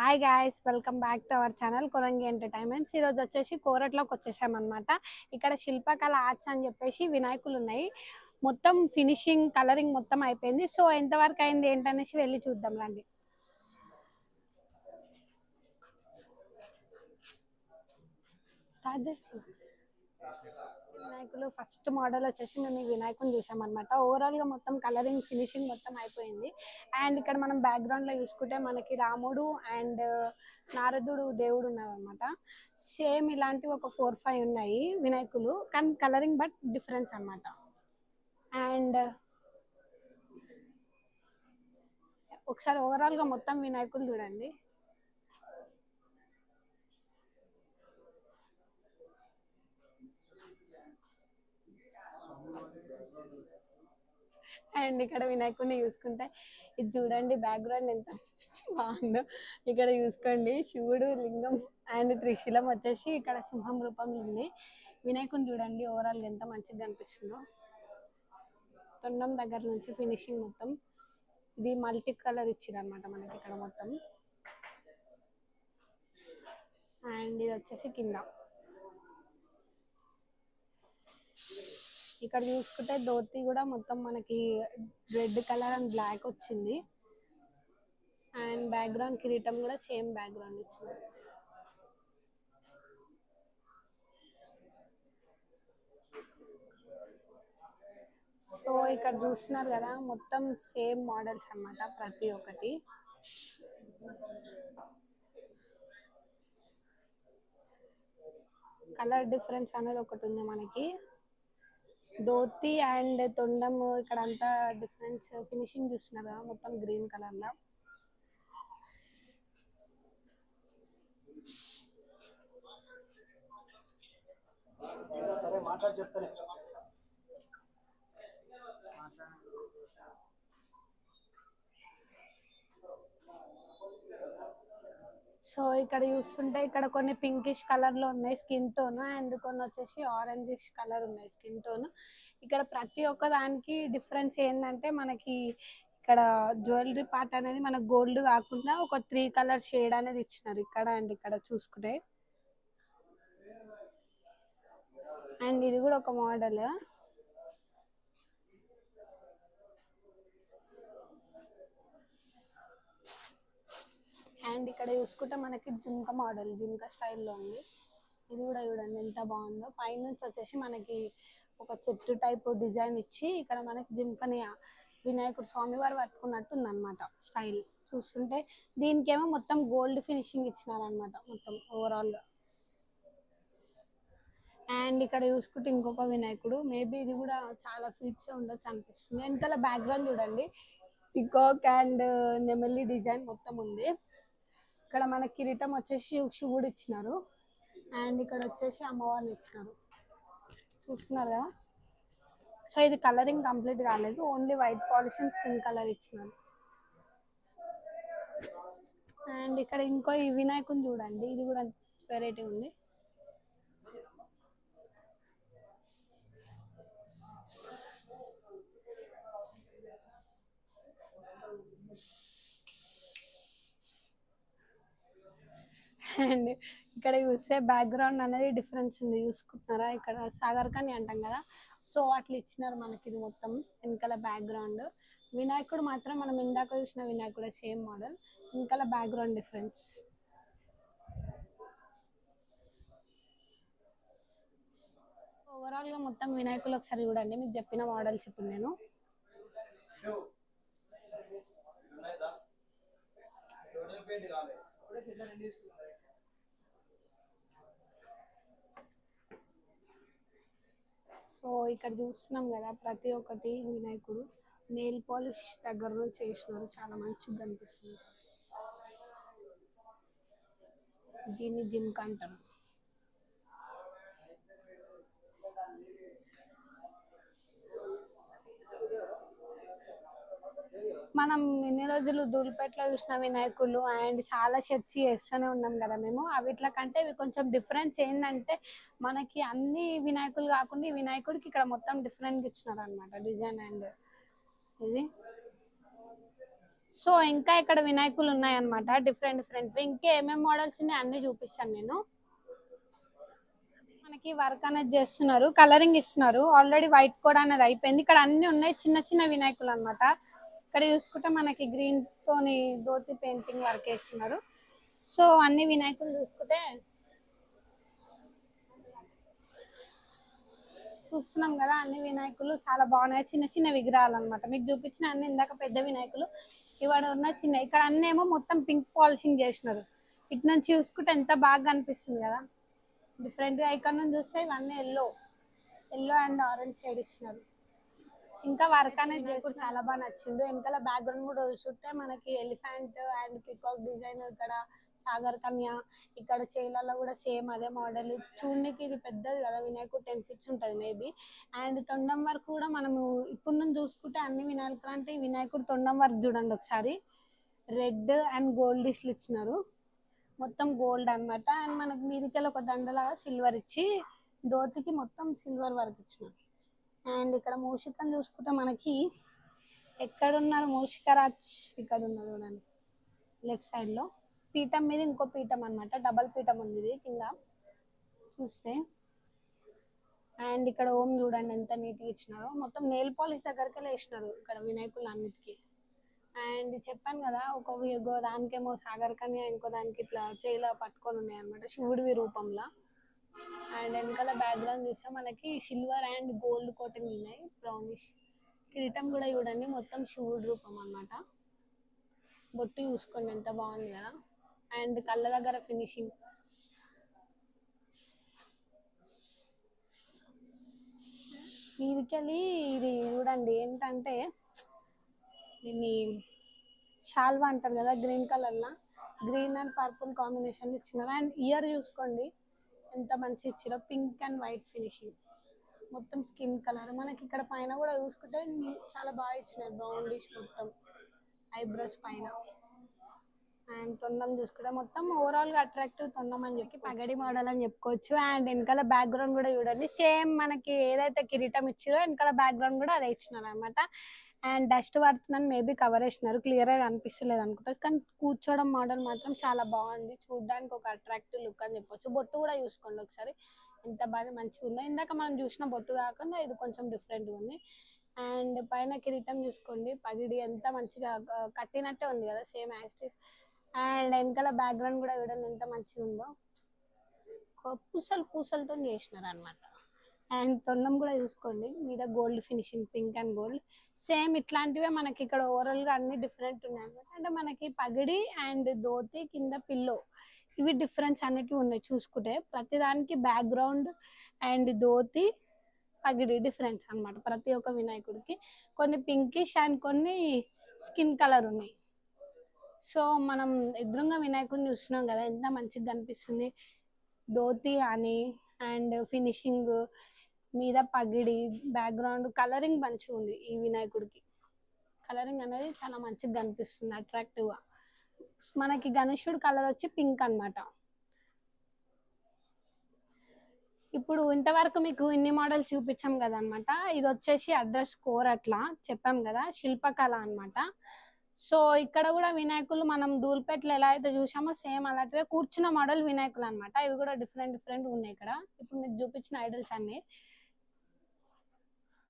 Hi guys welcome back to our channel Kolangi entertainments ఈరోజు వచ్చేసి కోరట్లోకి వచ్చేసామన్నమాట. ఇక్కడ శిల్పకళ ఆర్ట్స్ అని చెప్పేసి వినాయకులు ఉన్నాయి. మొత్తం ఫినిషింగ్ కలరింగ్ మొత్తం అయిపోయింది. సో ఎంతవరకు అయింది ఏంటనేసి వెళ్ళి చూద్దాం రండి. స్టార్ట్ చేస్తున్నా. వినాయకులు ఫస్ట్ మోడల్ వచ్చేసి మేము ఈ వినాయకుని చూసామన్నమాట. ఓవరాల్గా మొత్తం కలరింగ్ ఫినిషింగ్ మొత్తం అయిపోయింది. అండ్ ఇక్కడ మనం బ్యాక్గ్రౌండ్లో చూసుకుంటే మనకి రాముడు అండ్ uh, నారదుడు దేవుడు ఉన్నారు అనమాట సేమ్ ఇలాంటివి ఒక ఫోర్ ఫైవ్ ఉన్నాయి వినాయకులు. కానీ కలరింగ్ బట్ డిఫరెన్స్ అనమాట అండ్ ఒకసారి ఓవరాల్గా మొత్తం వినాయకులు చూడండి. అండ్ ఇక్కడ వినాయకుడిని చూసుకుంటే ఇది చూడండి బ్యాక్గ్రౌండ్ ఎంత బాగుందో. ఇక్కడ చూసుకోండి శివుడు లింగం అండ్ త్రిశూలం వచ్చేసి ఇక్కడ సింహం రూపంలో ఉంది. వినాయకుని చూడండి ఓవరాల్ ఎంత మంచిగా కనిపిస్తుందో. తొండం దగ్గర నుంచి ఫినిషింగ్ మొత్తం. ఇది మల్టీ కలర్ ఇచ్చిందనమాట మనకి ఇక్కడ మొత్తం. అండ్ ఇది వచ్చేసి కింద. ఇక్కడ చూసుకుంటే ధోతి కూడా మొత్తం మనకి రెడ్ కలర్ అండ్ బ్లాక్ వచ్చింది. అండ్ బ్యాక్గ్రౌండ్ కిరీటం కూడా సేమ్ బ్యాక్గ్రౌండ్ ఇచ్చింది. సో ఇక్కడ చూస్తున్నారు కదా మొత్తం సేమ్ మోడల్స్ అన్నమాట ప్రతి ఒక్కటి. కలర్ డిఫరెన్స్ అనేది ఒకటి ఉంది మనకి. ధోతి అండ్ తొండం ఇక్కడ అంతా డిఫరెన్స్ ఫినిషింగ్ చూస్తున్నారు కదా మొత్తం గ్రీన్ కలర్లో. సరే మాట్లాడి చెప్తాను సో ఇక్కడ చూస్తుంటే ఇక్కడ కొన్ని పింకిష్ కలర్లో ఉన్నాయి స్కిన్ టోన్ అండ్ కొన్ని వచ్చేసి ఆరెంజిష్ కలర్ ఉన్నాయి స్కిన్ టోన్ ఇక్కడ ప్రతి ఒక్క దానికి డిఫరెన్స్ ఏంటంటే మనకి ఇక్కడ జ్యువెలరీ పార్ట్ అనేది మనకు గోల్డ్ కాకుండా ఒక త్రీ కలర్ షేడ్ అనేది ఇచ్చినారు ఇక్కడ అండ్ ఇక్కడ చూసుకుంటే. అండ్ ఇది కూడా ఒక మోడల్ అండ్ ఇక్కడ చూసుకుంటే మనకి జింక మోడల్ జింక స్టైల్లో ఉంది. ఇది కూడా చూడండి ఎంత బాగుందో. పైనుంచి వచ్చేసి మనకి ఒక చెట్టు టైప్ డిజైన్ ఇచ్చి ఇక్కడ మనకి జింకని వినాయకుడు స్వామివారు పట్టుకున్నట్టు ఉందన్నమాట స్టైల్. చూస్తుంటే దీనికేమో మొత్తం గోల్డ్ ఫినిషింగ్ ఇచ్చినారనమాట మొత్తం ఓవరాల్గా అండ్ ఇక్కడ చూసుకుంటే ఇంకొక వినాయకుడు. మేబీ ఇది కూడా చాలా ఫీట్స్ ఉండొచ్చు అనిపిస్తుంది. వెనకాల బ్యాక్గ్రౌండ్ చూడండి. పికాక్ అండ్ నెమలి డిజైన్ మొత్తం ఉంది. ఇక్కడ మన కిరీటం వచ్చేసి శివుడు ఇచ్చినారు. అండ్ ఇక్కడ వచ్చేసి అమ్మవారిని ఇచ్చినారు. చూస్తున్నారు కదా? సో ఇది కలరింగ్ కంప్లీట్ కాలేదు. Only white polish and skin colour ఇచ్చినారు. అండ్ ఇక్కడ ఇంకో ఈ వినాయకుని చూడండి. ఇది కూడా వెరైటీ ఉంది. అండ్ ఇక్కడ చూస్తే బ్యాక్గ్రౌండ్ అనేది డిఫరెన్స్ ఉంది. చూసుకుంటున్నారా? ఇక్కడ సాగర్ కానీ అంటాం కదా. సో అట్లా ఇచ్చినారు మనకి ఇది మొత్తం వెనకాల బ్యాక్గ్రౌండ్ వినాయకుడు మాత్రం మనం ఇందాక చూసిన వినాయకుడు సేమ్ మోడల్ వెనకాల బ్యాక్గ్రౌండ్ డిఫరెన్స్ ఓవరాల్గా మొత్తం వినాయకులు ఒకసారి చూడండి. మీకు చెప్పిన మోడల్స్ ఇప్పుడు నేను. సో ఇక్కడ చూస్తున్నాం కదా ప్రతి ఒక్కటి వినాయకుడు. నెయిల్ పాలిష్ దగ్గర నుంచి చేసినారు. చాలా మంచిగా కనిపిస్తుంది. దీన్ని జిమ్ అంటారు. మనం ఎన్ని రోజులు ధూళిపేటలో చూసిన వినాయకులు అండ్ చాలా చర్చి చేస్తూనే ఉన్నాం కదా మేము అవిట్ల కంటే ఇవి కొంచెం డిఫరెన్స్ ఏంటంటే మనకి అన్ని వినాయకులు కాకుండా ఈ వినాయకుడికి ఇక్కడ మొత్తం డిఫరెంట్గా ఇచ్చినారు అనమాట డిజైన్ అండ్ ఇది. సో ఇంకా ఇక్కడ వినాయకులు ఉన్నాయన్నమాట డిఫరెంట్ డిఫరెంట్ ఇంకా ఏమేమి మోడల్స్ ఉన్నాయి అన్ని చూపిస్తాను నేను. మనకి వర్క్ అనేది చేస్తున్నారు కలరింగ్ ఇస్తున్నారు. ఆల్రెడీ వైట్ కూడా అనేది అయిపోయింది. ఇక్కడ అన్ని ఉన్నాయి చిన్న చిన్న వినాయకులు అన్నమాట. ఇక్కడ చూసుకుంటే మనకి గ్రీన్ తోని దోతి పెయింటింగ్ వర్క్ వేస్తున్నారు సో అన్ని వినాయకులు చూసుకుంటే చూస్తున్నాం కదా అన్ని వినాయకులు చాలా బాగున్నాయి. చిన్న చిన్న విగ్రహాలు అన్నమాట. మీకు చూపించిన అన్ని ఇందాక పెద్ద వినాయకులు ఇవాడ ఉన్న చిన్న ఇక్కడ అన్ని ఏమో మొత్తం పింక్ పాలిషింగ్ చేసినారు. ఇటు నుంచి చూసుకుంటే ఎంత బాగా కనిపిస్తుంది కదా. డిఫరెంట్గా ఇక్కడ నుంచి చూస్తే ఇవన్నీ yellow yellow and orange shade ఇచ్చినారు. ఇంకా వర్క్ అనేది చేసి చాలా బాగా నచ్చింది. వెనకాల బ్యాక్గ్రౌండ్ కూడా చూస్తుంటే మనకి ఎలిఫెంట్ అండ్ పికాక్ డిజైన్ ఇక్కడ సాగర్ కన్య ఇక్కడ చేలలో కూడా సేమ్ అదే మోడల్ చూడడానికి ఇది పెద్దది కదా వినాయకుడు టెన్ ఫీట్స్ ఉంటుంది మేబీ అండ్ తొండం వర్క్ కూడా మనము ఇప్పుడు నుంచి చూసుకుంటే అన్ని వినాయకులు అంటే వినాయకుడు తొండం వర్క్ చూడండి ఒకసారి. రెడ్ అండ్ గోల్డ్ డిస్లు ఇచ్చినారు. మొత్తం గోల్డ్ అన్నమాట. అండ్ మనకు మీదికెళ్ళి ఒక దండలాగా సిల్వర్ ఇచ్చి దోతికి మొత్తం సిల్వర్ వర్క్ ఇచ్చినారు. అండ్ ఇక్కడ మూషికం చూసుకుంటే మనకి ఎక్కడున్నారు మూషికరాజ్? ఇక్కడ ఉన్నారు చూడండి. లెఫ్ట్ సైడ్లో. పీఠం మీద ఇంకో పీఠం అన్నమాట. డబల్ పీఠం ఉంది ఇది కింద. చూస్తే. అండ్ ఇక్కడ ఓం చూడండి ఎంత నీట్గా ఇచ్చినారో. మొత్తం నెయిల్ పాలిష్ దగ్గరికి వేసినారు ఇక్కడ వినాయకులు అన్నిటికీ. అండ్ చెప్పాను కదా ఒక దానికేమో సాగర్ కన్య ఇంకో దానికి ఇట్లా చేయిలో పట్టుకొని ఉన్నాయి అనమాట శివుడివి రూపంలో. అండ్ వెనకాల బ్యాక్గ్రౌండ్ చూస్తే మనకి సిల్వర్ అండ్ గోల్డ్ కోటింగ్ ఉన్నాయి బ్రౌనిష్ కిరీటం కూడా చూడండి మొత్తం శివుడు రూపం అన్నమాట. బొట్టు చూసుకోండి ఎంత బాగుంది కదా. అండ్ కళ్ళ దగ్గర ఫినిషింగ్ మీదికెళ్ళి ఇది చూడండి ఏంటంటే దీన్ని షాల్వా అంటారు కదా గ్రీన్ కలర్లో. గ్రీన్ అండ్ పర్పుల్ కాంబినేషన్ ఇచ్చినారు అండ్ ఇయర్ చూసుకోండి. ఎంత మంచి ఇచ్చిరో పింక్ అండ్ వైట్ ఫినిషింగ్. మొత్తం స్కిన్ కలర్. మనకి ఇక్కడ పైన కూడా చూసుకుంటే చాలా బాగా ఇచ్చినాయి. బ్రౌండిష్ మొత్తం ఐబ్రోస్ పైన. అండ్ తొండం చూసుకుంటే మొత్తం ఓవరాల్గా అట్రాక్టివ్ తొండం అని చెప్పి పగడి మోడల్ అని చెప్పుకోవచ్చు. అండ్ వెనకాల బ్యాక్గ్రౌండ్ కూడా చూడండి. సేమ్ మనకి ఏదైతే కిరీటం ఇచ్చారో వెనకాల బ్యాక్గ్రౌండ్ కూడా అదే ఇచ్చినారు అనమాట అండ్ డస్ట్ పడుతుందని మేబీ కవర్ వేసినారు క్లియర్గా కనిపిస్తలేదు అనుకుంటా. కానీ కూర్చోవడం మోడల్ మాత్రం చాలా బాగుంది. చూడడానికి ఒక అట్రాక్టివ్ లుక్ అని చెప్పొచ్చు. బొట్టు కూడా చూసుకోండి ఒకసారి. ఎంత బాగా మంచిగా ఉందో. ఇందాక మనం చూసిన బొట్టు కాకుండా ఇది కొంచెం డిఫరెంట్గా ఉంది. అండ్ పైన కిరీటం చూసుకోండి. పగిడి ఎంత మంచిగా కట్టినట్టే ఉంది కదా same as it is and వెనకాల బ్యాక్గ్రౌండ్ కూడా చూడండి ఎంత మంచిగా ఉందో. పూసలు పూసలతో చేసినారు అనమాట అండ్ తొండం కూడా చూసుకోండి. మీద gold finishing pink and gold. Same ఇట్లాంటివే మనకి ఇక్కడ ఓవరాల్గా అన్ని డిఫరెంట్ ఉన్నాయి అనమాట అంటే మనకి పగిడి అండ్ ధోతి కింద పిల్లో ఇవి డిఫరెన్స్ అనేటివి ఉన్నాయి చూసుకుంటే. ప్రతిదానికి బ్యాక్గ్రౌండ్ అండ్ ధోతి పగిడి డిఫరెన్స్ అన్నమాట. ప్రతి ఒక్క వినాయకుడికి. కొన్ని పింకిష్ అండ్ కొన్ని స్కిన్ కలర్ ఉన్నాయి. సో మనం ఎదురుగా వినాయకుడిని చూస్తున్నాం కదా ఎంత మంచిగా కనిపిస్తుంది. ధోతి అని అండ్ ఫినిషింగ్ మీద పగిడి బ్యాక్గ్రౌండ్ కలరింగ్ మంచిగా ఉంది ఈ వినాయకుడికి. కలరింగ్ అనేది చాలా మంచిగా కనిపిస్తుంది అట్రాక్టివ్గా మనకి గణేశుడు కలర్ వచ్చి పింక్ అనమాట ఇప్పుడు ఇంతవరకు మీకు ఇన్ని మోడల్స్ చూపించాం కదా ఇది వచ్చేసి అడ్రస్ కోర్ అట్లా చెప్పాం కదా శిల్పకళ అన్నమాట. సో ఇక్కడ కూడా వినాయకులు మనం ధూల్పేటలో ఎలా అయితే చూసామో సేమ్ అలాంటివే కూర్చున్న మోడల్ వినాయకులు అనమాట ఇవి కూడా డిఫరెంట్ డిఫరెంట్ ఉన్నాయి ఇక్కడ. ఇప్పుడు మీకు చూపించిన ఐడల్స్ అన్ని.